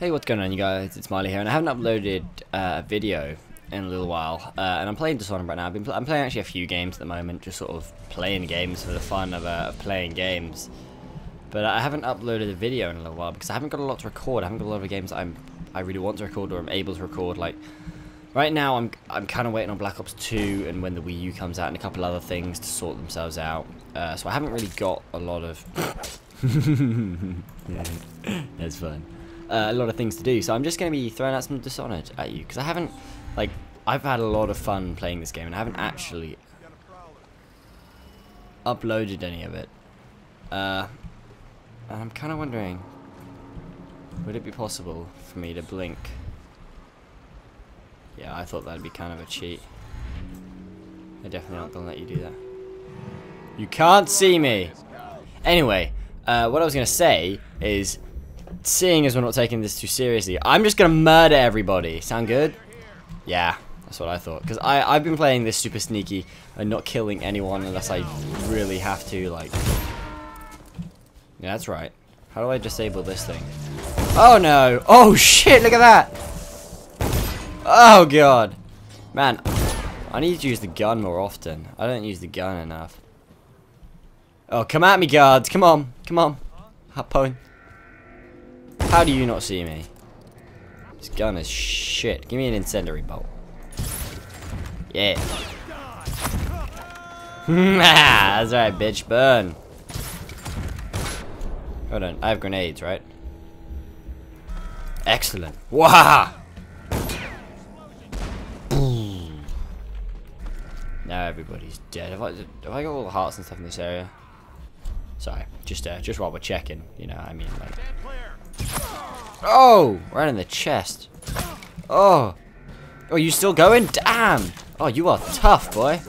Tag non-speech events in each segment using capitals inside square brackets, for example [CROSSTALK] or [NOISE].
Hey, what's going on, you guys? It's Marly here, and I haven't uploaded uh, a video in a little while, uh, and I'm playing Dishonored right now. I've been pl I'm playing actually a few games at the moment, just sort of playing games for the fun of, uh, of playing games. But I haven't uploaded a video in a little while because I haven't got a lot to record. I haven't got a lot of games I'm I really want to record or I'm able to record. Like right now, I'm I'm kind of waiting on Black Ops 2 and when the Wii U comes out and a couple other things to sort themselves out. Uh, so I haven't really got a lot of. [LAUGHS] yeah, [LAUGHS] that's fun uh, a lot of things to do. So I'm just going to be throwing out some Dishonored at you because I haven't, like, I've had a lot of fun playing this game and I haven't actually uploaded any of it. Uh, and I'm kind of wondering, would it be possible for me to blink? Yeah, I thought that'd be kind of a cheat. They're definitely not to let you do that. You can't see me! Anyway, uh, what I was going to say is seeing as we're not taking this too seriously, I'm just going to murder everybody. Sound good? Yeah, that's what I thought. Because I've been playing this super sneaky and not killing anyone unless I really have to, like... Yeah, that's right. How do I disable this thing? Oh no! Oh shit, look at that! Oh god! Man, I need to use the gun more often. I don't use the gun enough. Oh, come at me, guards! Come on! Come on! Hot point. How do you not see me? This gun is shit. Give me an incendiary bolt. Yeah. [LAUGHS] That's right, bitch. Burn. Hold on. I have grenades, right? Excellent. Wow. now everybody's dead. Have I, have I got all the hearts and stuff in this area? Sorry, just uh, just while we're checking, you know, I mean, like. Oh, right in the chest. Oh. Oh, you still going? Damn. Oh, you are tough, boy.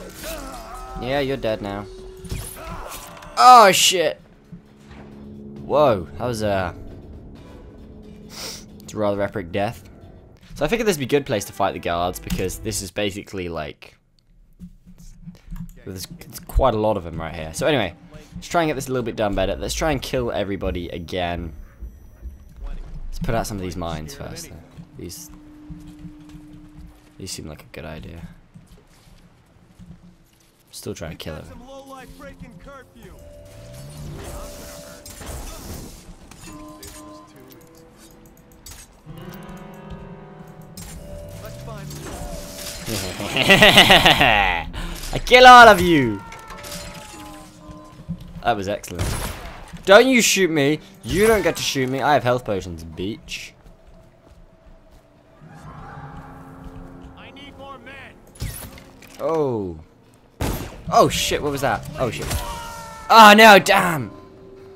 Yeah, you're dead now. Oh, shit. Whoa, that was a... It's a rather epic death. So I figured this would be a good place to fight the guards because this is basically like... There's, there's quite a lot of them right here. So anyway, let's try and get this a little bit done better. Let's try and kill everybody again put out some of these mines first. Though. These these seem like a good idea. Still trying to kill him. [LAUGHS] I kill all of you! That was excellent. Don't you shoot me. You don't get to shoot me. I have health potions, beach. Oh. Oh shit, what was that? Oh shit. Oh no, damn!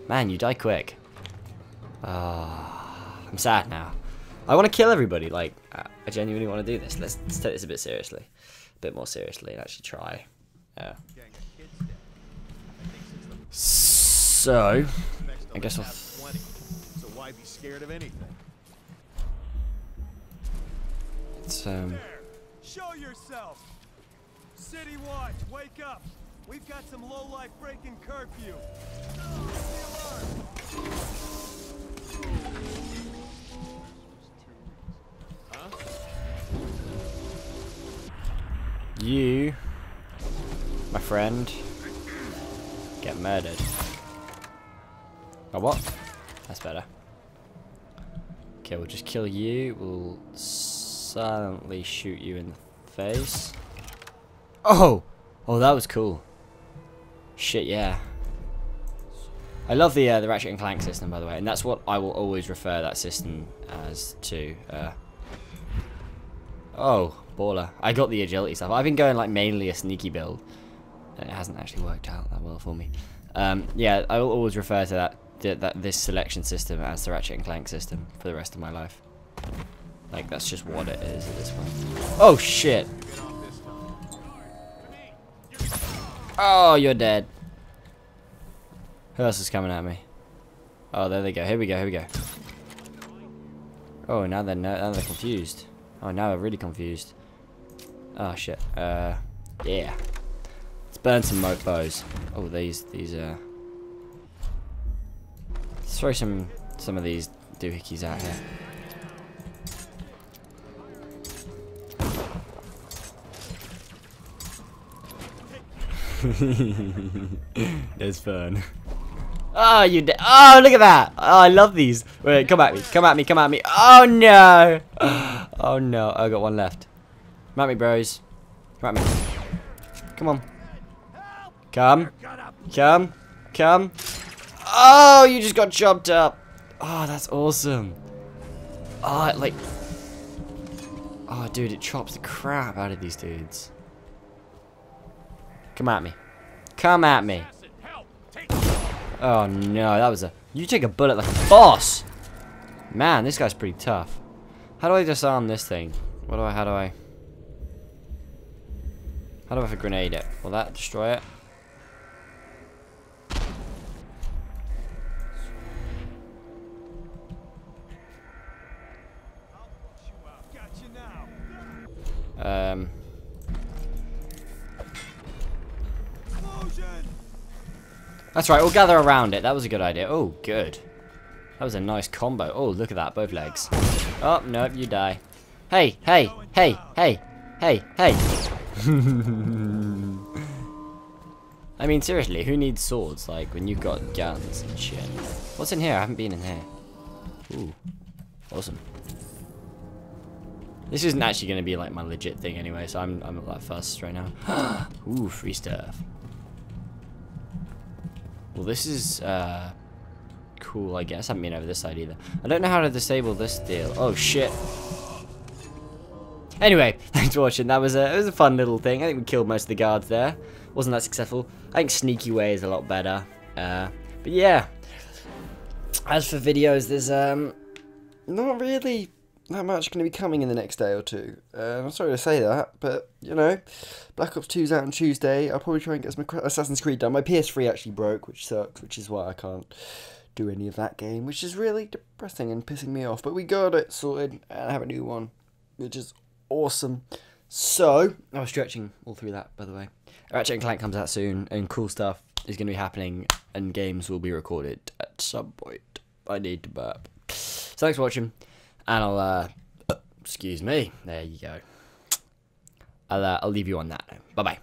Man, you die quick. Ah, oh, I'm sad now. I want to kill everybody, like, I genuinely want to do this. Let's, let's, take this a bit seriously. A bit more seriously and actually try. Yeah. So, I guess I'll. So why be scared of anything? It's um. Show yourself. City Watch, wake up. We've got some low-life breaking curfew. You, my friend, get murdered. Oh, what? That's better. Okay, we'll just kill you. We'll silently shoot you in the face. Oh! Oh, that was cool. Shit, yeah. I love the uh, the Ratchet and Clank system, by the way, and that's what I will always refer that system as to. Uh, oh, baller! I got the agility stuff. I've been going like mainly a sneaky build, it hasn't actually worked out that well for me. Um, yeah, I will always refer to that that this selection system as the Ratchet and Clank system for the rest of my life. Like, that's just what it is at this point. Oh, shit! Oh, you're dead. Who else is coming at me? Oh, there they go. Here we go, here we go. Oh, now they're, now they're confused. Oh, now they're really confused. Oh, shit. Uh, yeah. Let's burn some mopos. Oh, these, these, uh... Let's throw some some of these doohickeys out here. [LAUGHS] That's fun. Oh, you de Oh, look at that. Oh, I love these. Wait, come at me. Come at me. Come at me. Oh, no. [GASPS] Oh, no. I got one left. Come at me, bros. Come at me. Come on. Come. Come. Come. Oh, you just got chopped up. Oh, that's awesome. Oh, it, like... Oh, dude, it chops the crap out of these dudes. Come at me. Come at me. Oh no, that was a... You take a bullet like a boss! Man, this guy's pretty tough. How do I disarm this thing? What do I... How do I... How do I have a grenade it? Will that destroy it? That's right, we'll gather around it. That was a good idea. Oh, good. That was a nice combo. Oh, look at that, both legs. Oh, no, you die. Hey, hey, hey, hey, hey, hey. [LAUGHS] I mean, seriously, who needs swords, like, when you've got guns and shit? What's in here? I haven't been in here. Ooh, awesome. This isn't actually going to be, like, my legit thing anyway, so I'm, I'm not that fussed right now. [GASPS] Ooh, free stuff. Well, this is uh, cool, I guess. I haven't been over this side either. I don't know how to disable this deal. Oh, shit. Anyway, [LAUGHS] thanks for watching. That was a, it was a fun little thing. I think we killed most of the guards there. Wasn't that successful. I think Sneaky Way is a lot better. Uh, but yeah. As for videos, there's um not really that much going to be coming in the next day or two. Uh, I'm sorry to say that, but you know, Black Ops 2's out on Tuesday. I'll probably try and get some Assassin's Creed done. My PS3 actually broke, which sucks, which is why I can't do any of that game, which is really depressing and pissing me off. But we got it sorted, and I have a new one, which is awesome. So, I was stretching all through that, by the way. Ratchet and Clank comes out soon, and cool stuff is going to be happening, and games will be recorded at some point. I need to burp. So, thanks for watching. And I'll, uh, excuse me, there you go. I'll, uh, I'll leave you on that. Bye-bye.